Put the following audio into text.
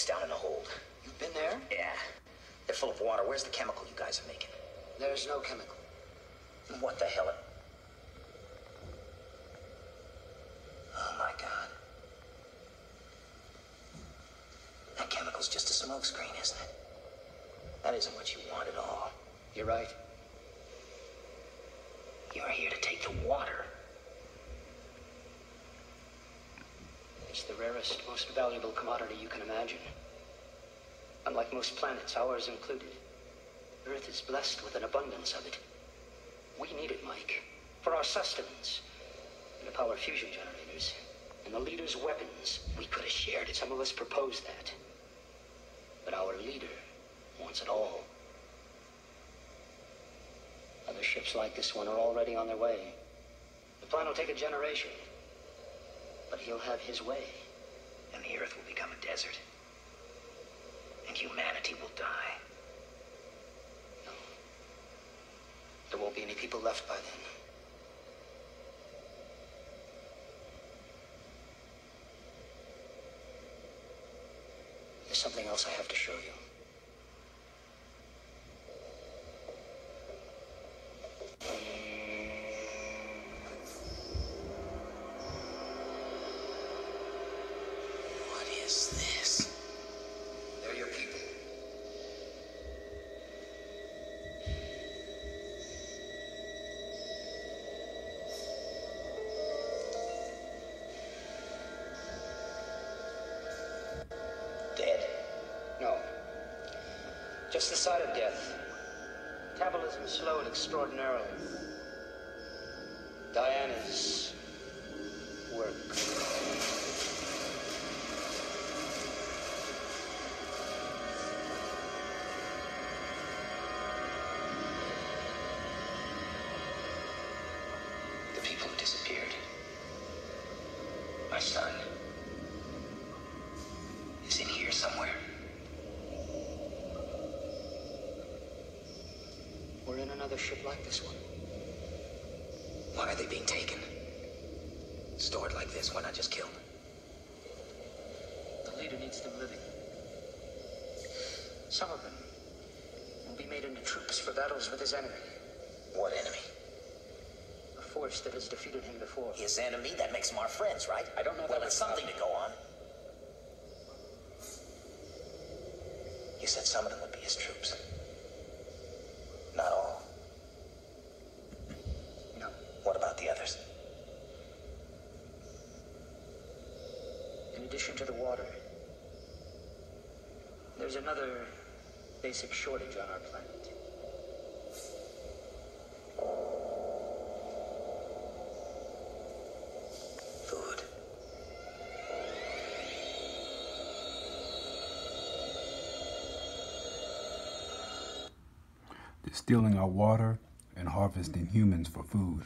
tanks down in the hold. You've been there? Yeah. They're full of water. Where's the chemical you guys are making? There's no chemical. What the hell? Oh my god. That chemical's just a smokescreen, isn't it? That isn't what you want at all. You're right. You're here to take the water. It's the rarest, most valuable commodity you can imagine. Unlike most planets, ours included, Earth is blessed with an abundance of it. We need it, Mike, for our sustenance, and to power fusion generators, and the leader's weapons. We could have shared it. Some of us proposed that. But our leader wants it all. Other ships like this one are already on their way. The plan will take a generation. But he'll have his way. And the Earth will become a desert. And humanity will die. No. There won't be any people left by then. There's something else I have to show you. Dead? No. Just the sight of death. Metabolism slowed extraordinarily. Disappeared. My son. Is in here somewhere. We're in another ship like this one. Why are they being taken? Stored like this, why not just killed? The leader needs them living. Some of them will be made into troops for battles with his enemy. What enemy? Force that has defeated him before. His enemy? That makes them our friends, right? I don't know that Well, it's something to go on. You said some of them would be his troops. Not all. No. What about the others? In addition to the water, there's another basic shortage on our planet. Distilling our water and harvesting humans for food.